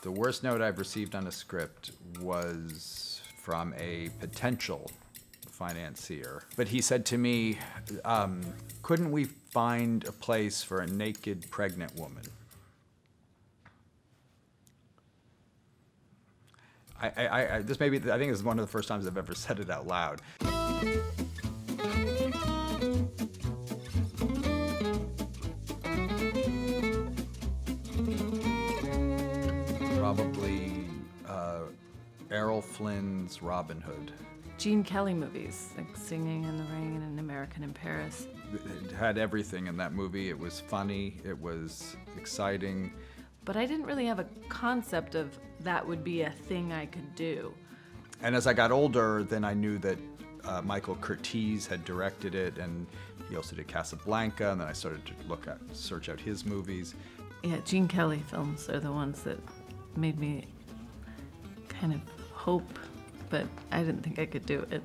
The worst note I've received on a script was from a potential financier. But he said to me, um, couldn't we find a place for a naked pregnant woman? I, I, I, this may be, I think this is one of the first times I've ever said it out loud. Probably uh, Errol Flynn's Robin Hood. Gene Kelly movies, like Singing in the Rain and American in Paris. It had everything in that movie. It was funny, it was exciting. But I didn't really have a concept of that would be a thing I could do. And as I got older, then I knew that uh, Michael Curtiz had directed it, and he also did Casablanca. And then I started to look at, search out his movies. Yeah, Gene Kelly films are the ones that made me kind of hope, but I didn't think I could do it.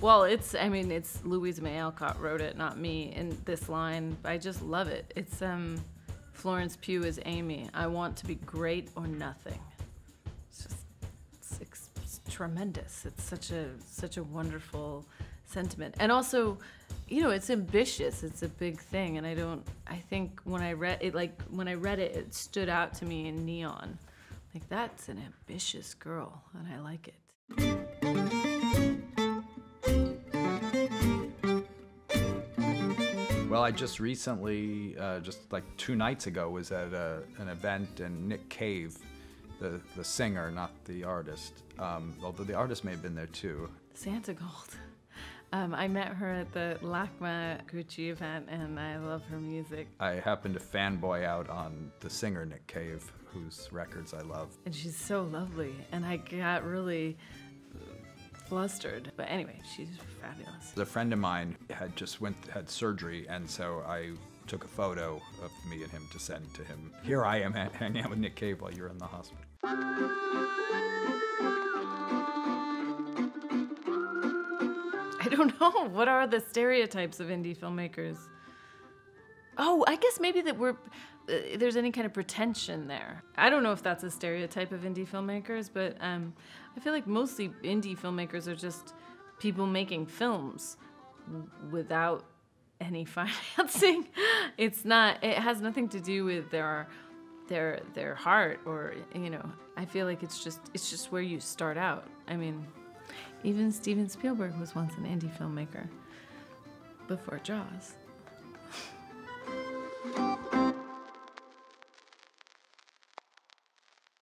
Well, it's, I mean, it's Louisa May Alcott wrote it, not me, in this line. I just love it. It's um, Florence Pugh as Amy. I want to be great or nothing. It's just, it's, it's, it's tremendous. It's such a, such a wonderful sentiment. And also, you know, it's ambitious. It's a big thing. And I don't, I think when I read it, like, when I read it, it stood out to me in neon. Like, that's an ambitious girl, and I like it. Well, I just recently, uh, just like two nights ago, was at a, an event and Nick Cave, the, the singer, not the artist, um, although the artist may have been there too. Santigold. Um, I met her at the LACMA Gucci event, and I love her music. I happened to fanboy out on the singer Nick Cave, whose records I love. And she's so lovely, and I got really flustered. But anyway, she's fabulous. A friend of mine had just went had surgery, and so I took a photo of me and him to send to him. Here I am hanging out with Nick Cave while you're in the hospital. don't know. What are the stereotypes of indie filmmakers? Oh, I guess maybe that we're uh, there's any kind of pretension there. I don't know if that's a stereotype of indie filmmakers, but um, I feel like mostly indie filmmakers are just people making films without any financing. It's not. It has nothing to do with their their their heart or you know. I feel like it's just it's just where you start out. I mean, even Steven Spielberg was once an indie filmmaker before Jaws.